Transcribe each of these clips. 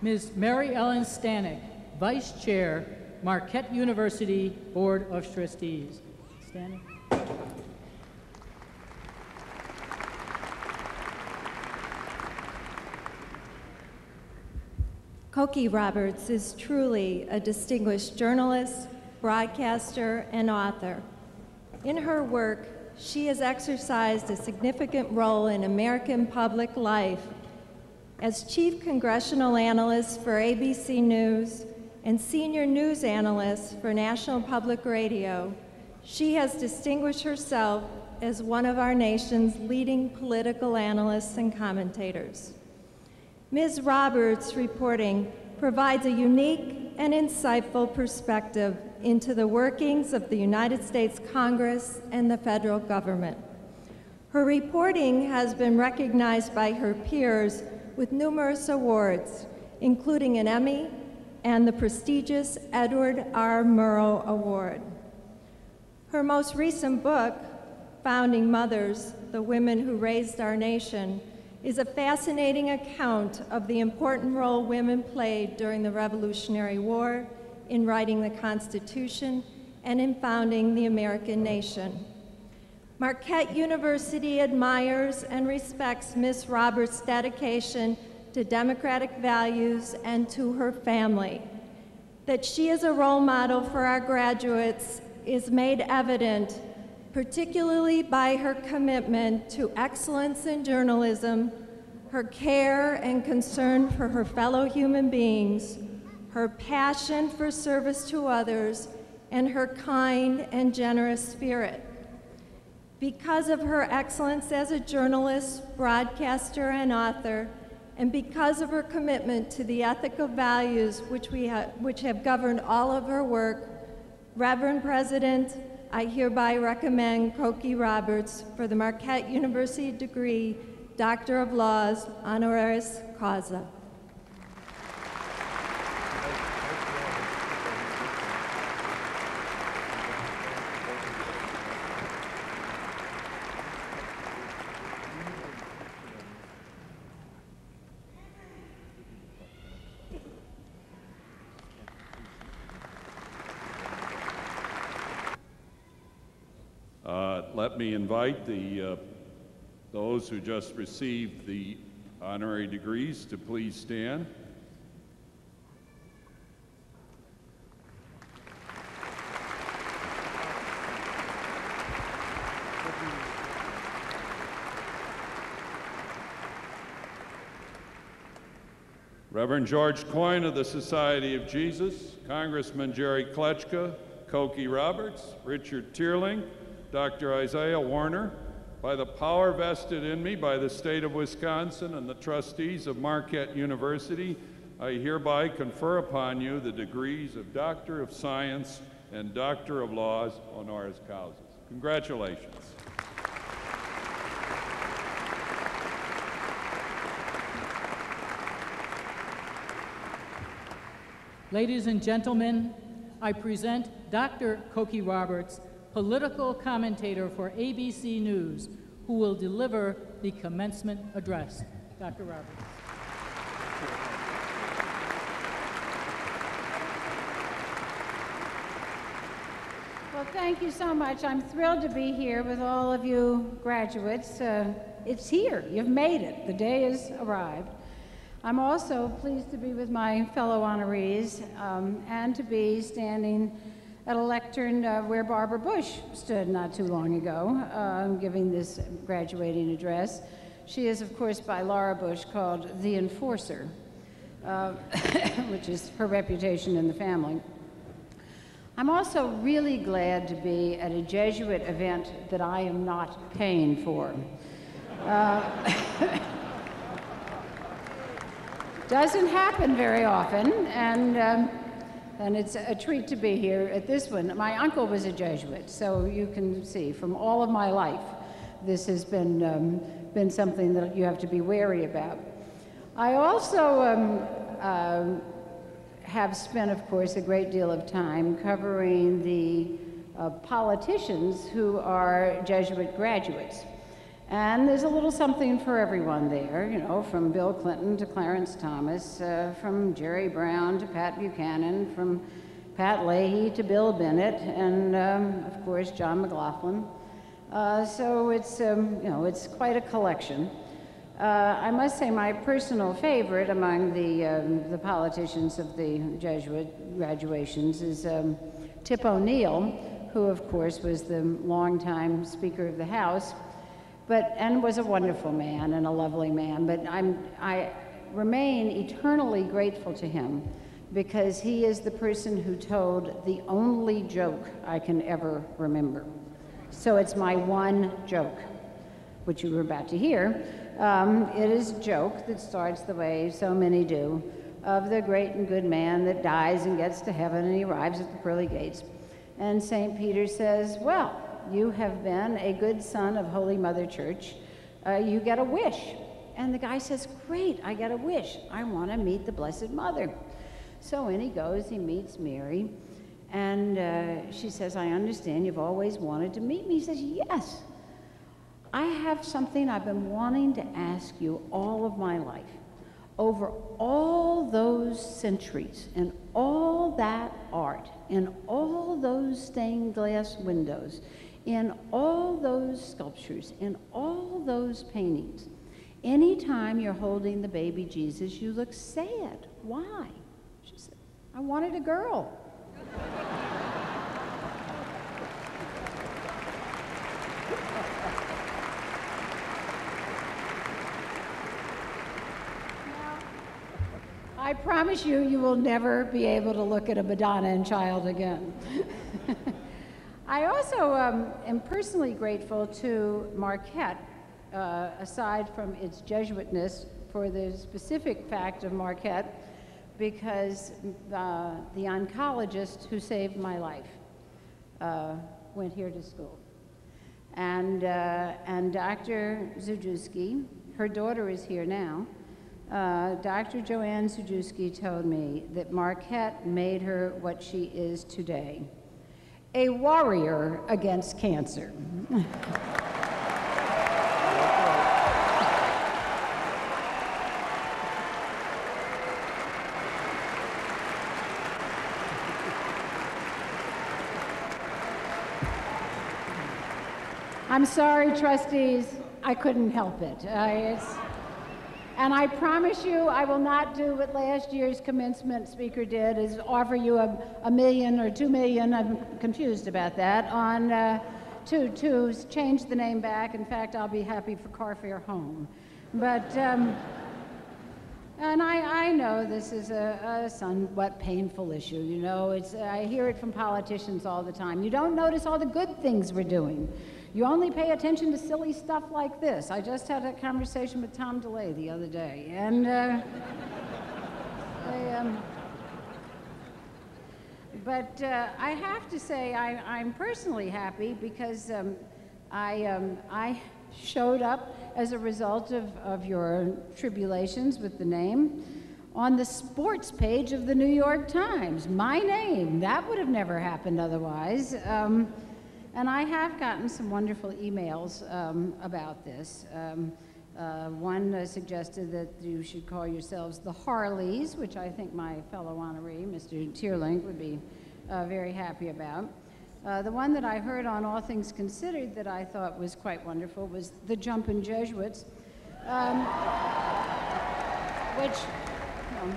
Ms. Mary Ellen Stanek, Vice Chair, Marquette University Board of Trustees. Stanek. Cokie Roberts is truly a distinguished journalist, broadcaster, and author. In her work, she has exercised a significant role in American public life. As chief congressional analyst for ABC News and senior news analyst for National Public Radio, she has distinguished herself as one of our nation's leading political analysts and commentators. Ms. Roberts' reporting provides a unique and insightful perspective into the workings of the United States Congress and the federal government. Her reporting has been recognized by her peers with numerous awards, including an Emmy and the prestigious Edward R. Murrow Award. Her most recent book, Founding Mothers, The Women Who Raised Our Nation, is a fascinating account of the important role women played during the Revolutionary War in writing the Constitution and in founding the American nation. Marquette University admires and respects Ms. Roberts' dedication to democratic values and to her family. That she is a role model for our graduates is made evident particularly by her commitment to excellence in journalism, her care and concern for her fellow human beings, her passion for service to others, and her kind and generous spirit. Because of her excellence as a journalist, broadcaster, and author, and because of her commitment to the ethical values which, we ha- which have governed all of her work, Reverend President, I hereby recommend Cokie Roberts for the Marquette University degree, Doctor of Laws, honoris causa. Uh, Let me invite the, uh, those who just received the honorary degrees to please stand. Reverend George Coyne of the Society of Jesus, Congressman Jerry Kleczka, Cokie Roberts, Richard Teerlink, Dr. Isiah Warner, by the power vested in me by the state of Wisconsin and the trustees of Marquette University, I hereby confer upon you the degrees of Doctor of Science and Doctor of Laws honoris causa. Congratulations. Ladies and gentlemen, I present Dr. Cokie Roberts, political commentator for ABC News, who will deliver the commencement address. Dr. Roberts. Well, thank you so much. I'm thrilled to be here with all of you graduates. Uh, it's here. You've made it. The day has arrived. I'm also pleased to be with my fellow honorees um, and to be standing at a lectern uh, where Barbara Bush stood not too long ago, uh, giving this graduating address. She is, of course, by Laura Bush, called The Enforcer, uh, which is her reputation in the family. I'm also really glad to be at a Jesuit event that I am not paying for. Uh, doesn't happen very often, and, um, and it's a treat to be here at this one. My uncle was a Jesuit, so you can see from all of my life, this has been, um, been something that you have to be wary about. I also um, uh, have spent, of course, a great deal of time covering the uh, politicians who are Jesuit graduates. And there's a little something for everyone there, you know, from Bill Clinton to Clarence Thomas, uh, from Jerry Brown to Pat Buchanan, from Pat Leahy to Bill Bennett, and um, of course John McLaughlin. Uh, so it's, um, you know, it's quite a collection. Uh, I must say my personal favorite among the, um, the politicians of the Jesuit graduations is um, Tip O'Neill, who of course was the longtime Speaker of the House, but, and was a wonderful man and a lovely man, but I'm, I remain eternally grateful to him because he is the person who told the only joke I can ever remember. So it's my one joke, which you were about to hear. Um, it is a joke that starts the way so many do of the great and good man that dies and gets to heaven and he arrives at the pearly gates. And St. Peter says, Well, you have been a good son of Holy Mother Church. Uh, you get a wish. And the guy says, Great, I get a wish. I want to meet the Blessed Mother. So in he goes, he meets Mary. And uh, she says, I understand you've always wanted to meet me. He says, Yes. I have something I've been wanting to ask you all of my life. Over all those centuries and all that art and all those stained glass windows, in all those sculptures, in all those paintings, anytime you're holding the baby Jesus, you look sad. Why? She said, I wanted a girl. I promise you, you will never be able to look at a Madonna and child again. I also um, am personally grateful to Marquette, uh, aside from its Jesuitness, for the specific fact of Marquette, because uh, the oncologist who saved my life uh, went here to school. And, uh, and Dr. Zujewski, her daughter is here now, uh, Dr. Joanne Zujewski told me that Marquette made her what she is today a warrior against cancer. I'm sorry, trustees, I couldn't help it. Uh, and I promise you, I will not do what last year's commencement speaker did, is offer you a, a million or two million, I'm confused about that, on, uh, to, to change the name back. In fact, I'll be happy for Carfair Home. But, um, and I, I know this is a, a somewhat painful issue, you know, it's, I hear it from politicians all the time. You don't notice all the good things we're doing. You only pay attention to silly stuff like this. I just had a conversation with Tom DeLay the other day, and uh, I, um, but uh, I have to say I, am personally happy because um, I, um, I showed up as a result of, of your tribulations with the name on the sports page of the New York Times. My name. That would have never happened otherwise. Um, and I have gotten some wonderful emails um, about this. Um, uh, one uh, suggested that you should call yourselves the Harleys, which I think my fellow honoree, Mr. Teerlink, would be uh, very happy about. Uh, the one that I heard on All Things Considered that I thought was quite wonderful was the Jumpin' Jesuits, um, which, you know,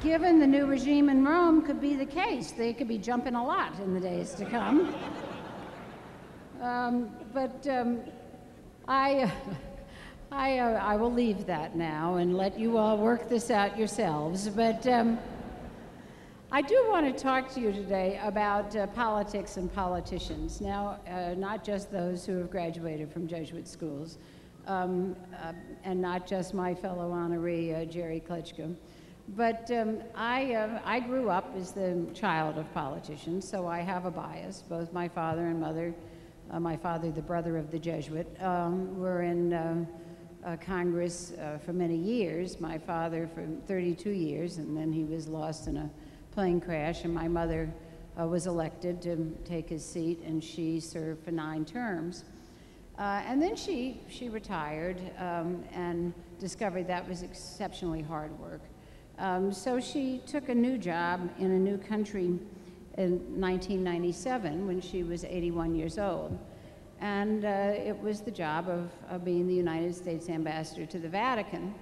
given the new regime in Rome, could be the case. They could be jumping a lot in the days to come. Um, but um, I, I, uh, I will leave that now and let you all work this out yourselves. But um, I do want to talk to you today about uh, politics and politicians. Now, uh, not just those who have graduated from Jesuit schools, um, uh, and not just my fellow honoree, uh, Jerry Kleczka. But um, I, uh, I grew up as the child of politicians, so I have a bias. Both my father and mother uh, my father, the brother of the Jesuit, um, were in uh, uh, Congress uh, for many years. My father for 32 years, and then he was lost in a plane crash, and my mother uh, was elected to take his seat, and she served for nine terms. Uh, and then she, she retired um, and discovered that was exceptionally hard work. Um, so she took a new job in a new country in 1997 when she was 81 years old. And uh, it was the job of, of being the United States ambassador to the Vatican,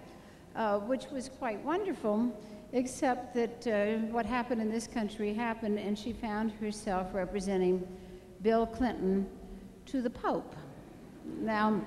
uh, which was quite wonderful, except that uh, what happened in this country happened, and she found herself representing Bill Clinton to the Pope. Now,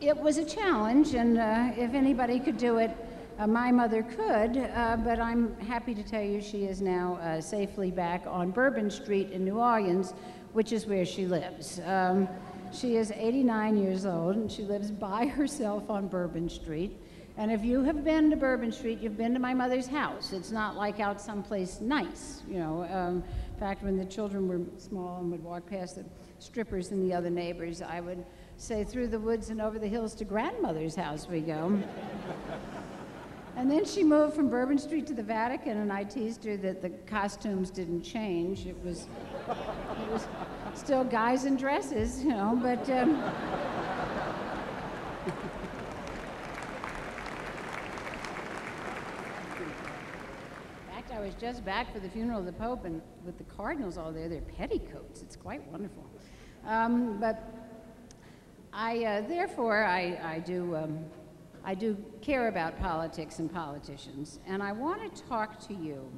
it was a challenge, and uh, if anybody could do it, uh, my mother could, uh, but I'm happy to tell you she is now uh, safely back on Bourbon Street in New Orleans, which is where she lives. Um, she is 89 years old, and she lives by herself on Bourbon Street. And if you have been to Bourbon Street, you've been to my mother's house. It's not like out someplace nice, you know. Um, in fact, when the children were small and would walk past the strippers and the other neighbors, I would say, through the woods and over the hills to grandmother's house we go. and then she moved from Bourbon Street to the Vatican, and I teased her that the costumes didn't change. It was, it was still guys in dresses, you know, but. Um, In fact, I was just back for the funeral of the Pope, and with the cardinals all there, their petticoats. It's quite wonderful. Um, but I, uh, therefore, I, I do, um, I do care about politics and politicians, and I want to talk to you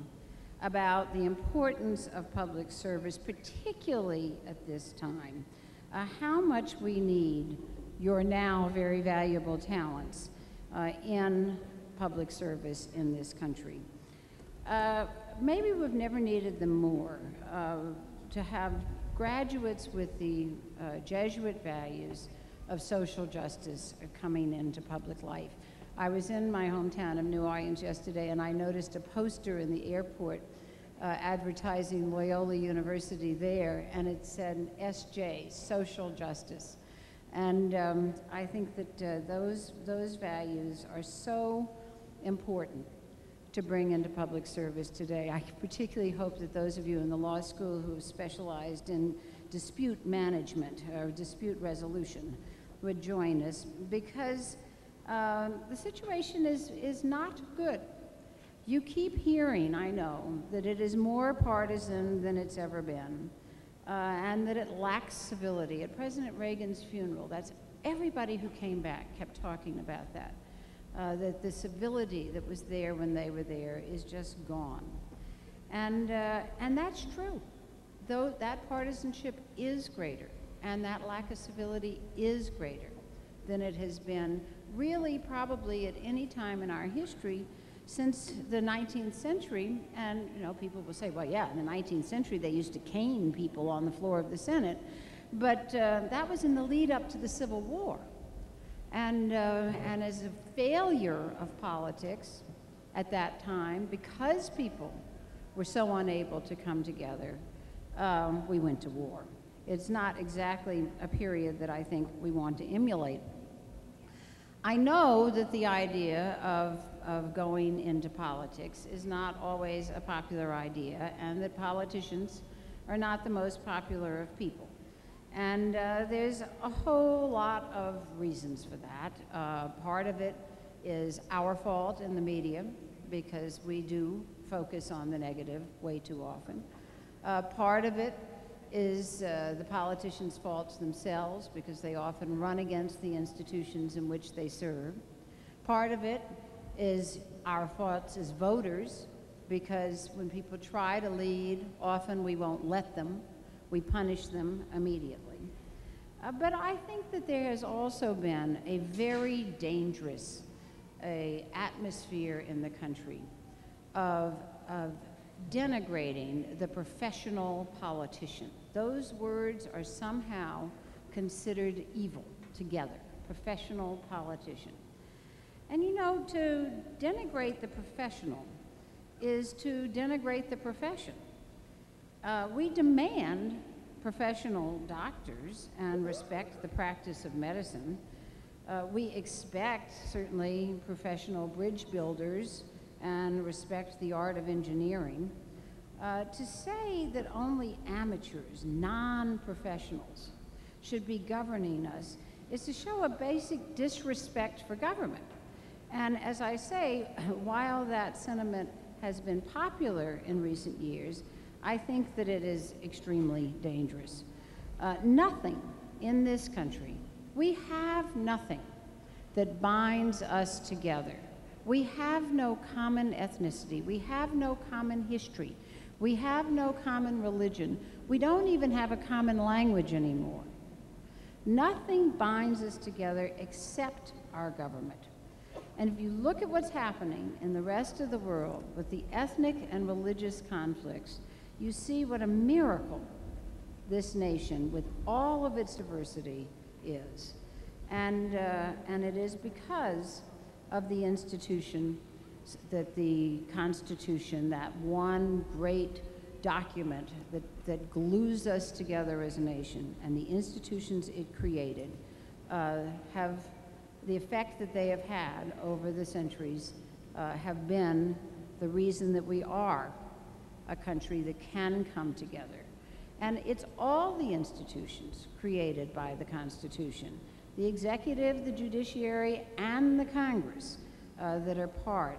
about the importance of public service, particularly at this time. Uh, how much we need your now very valuable talents uh, in public service in this country. Uh, maybe we've never needed them more uh, to have graduates with the uh, Jesuit values of social justice coming into public life. I was in my hometown of New Orleans yesterday and I noticed a poster in the airport uh, advertising Loyola University there and it said SJ, social justice. And um, I think that uh, those, those values are so important to bring into public service today. I particularly hope that those of you in the law school who have specialized in dispute management or dispute resolution would join us because uh, the situation is, is not good. You keep hearing, I know, that it is more partisan than it's ever been uh, and that it lacks civility. At President Reagan's funeral, that's everybody who came back kept talking about that uh, that the civility that was there when they were there is just gone. And, uh, and that's true. Though that partisanship is greater and that lack of civility is greater than it has been really probably at any time in our history since the 19th century. And, you know, people will say, well, yeah, in the 19th century they used to cane people on the floor of the Senate. But uh, that was in the lead up to the Civil War. And, uh, and as a failure of politics at that time, because people were so unable to come together, um, we went to war. It's not exactly a period that I think we want to emulate. I know that the idea of, of going into politics is not always a popular idea, and that politicians are not the most popular of people. And uh, there's a whole lot of reasons for that. Uh, part of it is our fault in the media because we do focus on the negative way too often. Uh, part of it is uh, the politicians' faults themselves because they often run against the institutions in which they serve. Part of it is our faults as voters because when people try to lead, often we won't let them we punish them immediately. Uh, but I think that there has also been a very dangerous a atmosphere in the country of, of denigrating the professional politician. Those words are somehow considered evil together, professional politician. And you know, to denigrate the professional is to denigrate the profession. Uh, we demand professional doctors and respect the practice of medicine. Uh, we expect, certainly, professional bridge builders and respect the art of engineering. Uh, to say that only amateurs, non professionals, should be governing us is to show a basic disrespect for government. And as I say, while that sentiment has been popular in recent years, I think that it is extremely dangerous. Uh, nothing in this country, we have nothing that binds us together. We have no common ethnicity. We have no common history. We have no common religion. We don't even have a common language anymore. Nothing binds us together except our government. And if you look at what's happening in the rest of the world with the ethnic and religious conflicts, you see what a miracle this nation, with all of its diversity, is. And, uh, and it is because of the institution that the Constitution, that one great document that, that glues us together as a nation, and the institutions it created uh, have the effect that they have had over the centuries uh, have been the reason that we are a country that can come together. And it's all the institutions created by the Constitution the executive, the judiciary, and the Congress uh, that are part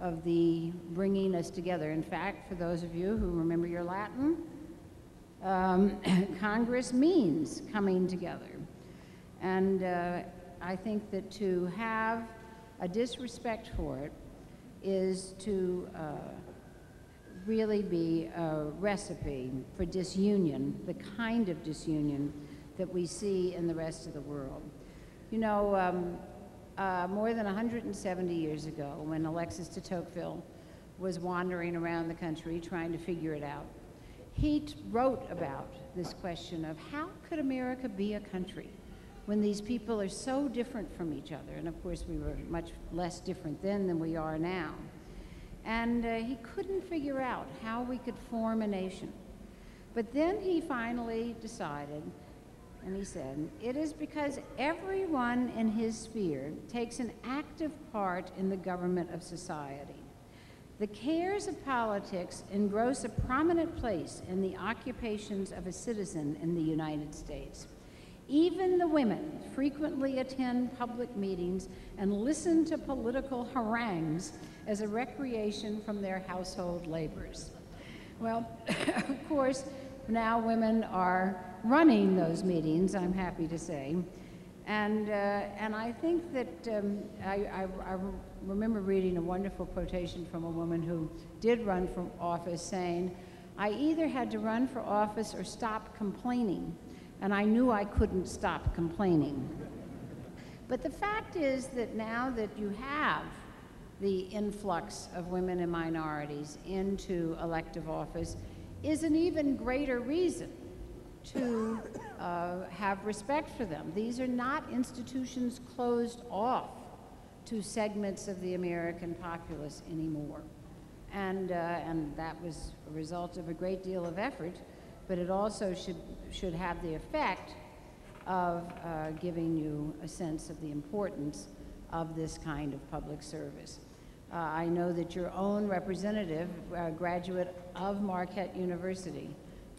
of the bringing us together. In fact, for those of you who remember your Latin, um, Congress means coming together. And uh, I think that to have a disrespect for it is to uh, really be a recipe for disunion, the kind of disunion that we see in the rest of the world. You know, um, uh, more than 170 years ago, when Alexis de Tocqueville was wandering around the country trying to figure it out, he wrote about this question of how could America be a country when these people are so different from each other? And of course, we were much less different then than we are now. And uh, he couldn't figure out how we could form a nation. But then he finally decided, and he said, It is because everyone in his sphere takes an active part in the government of society. The cares of politics engross a prominent place in the occupations of a citizen in the United States. Even the women frequently attend public meetings and listen to political harangues as a recreation from their household labors. Well, of course, now women are running those meetings, I'm happy to say. And, uh, and I think that um, I, I, I remember reading a wonderful quotation from a woman who did run for office saying, I either had to run for office or stop complaining, and I knew I couldn't stop complaining. But the fact is that now that you have the influx of women and minorities into elective office is an even greater reason to uh, have respect for them. These are not institutions closed off to segments of the American populace anymore. And, uh, and that was a result of a great deal of effort, but it also should, should have the effect of uh, giving you a sense of the importance of this kind of public service. Uh, I know that your own representative, uh, graduate of Marquette University,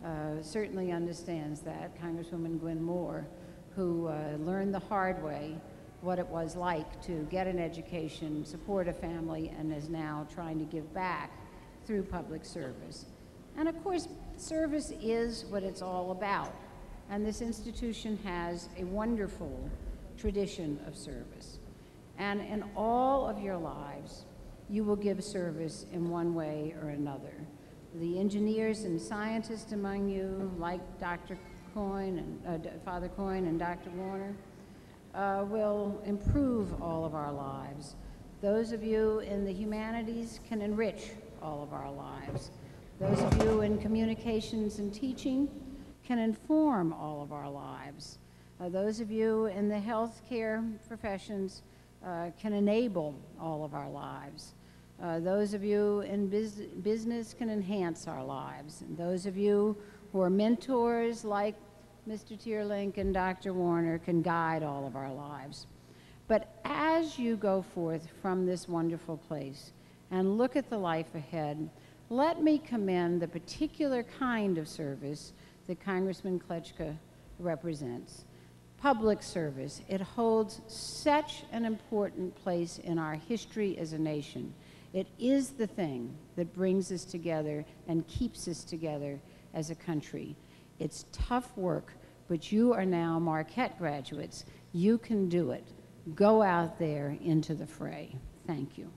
uh, certainly understands that, Congresswoman Gwen Moore, who uh, learned the hard way what it was like to get an education, support a family, and is now trying to give back through public service. And of course, service is what it's all about. And this institution has a wonderful tradition of service. And in all of your lives, you will give service in one way or another. The engineers and scientists among you, like Dr. Coyne and uh, Father Coyne and Dr. Warner, uh, will improve all of our lives. Those of you in the humanities can enrich all of our lives. Those of you in communications and teaching can inform all of our lives. Uh, those of you in the healthcare professions uh, can enable all of our lives. Uh, those of you in bus business can enhance our lives. And those of you who are mentors like Mr. Teerlink and Dr. Warner can guide all of our lives. But as you go forth from this wonderful place and look at the life ahead, let me commend the particular kind of service that Congressman Kleczka represents. Public service, it holds such an important place in our history as a nation. It is the thing that brings us together and keeps us together as a country. It's tough work, but you are now Marquette graduates. You can do it. Go out there into the fray. Thank you.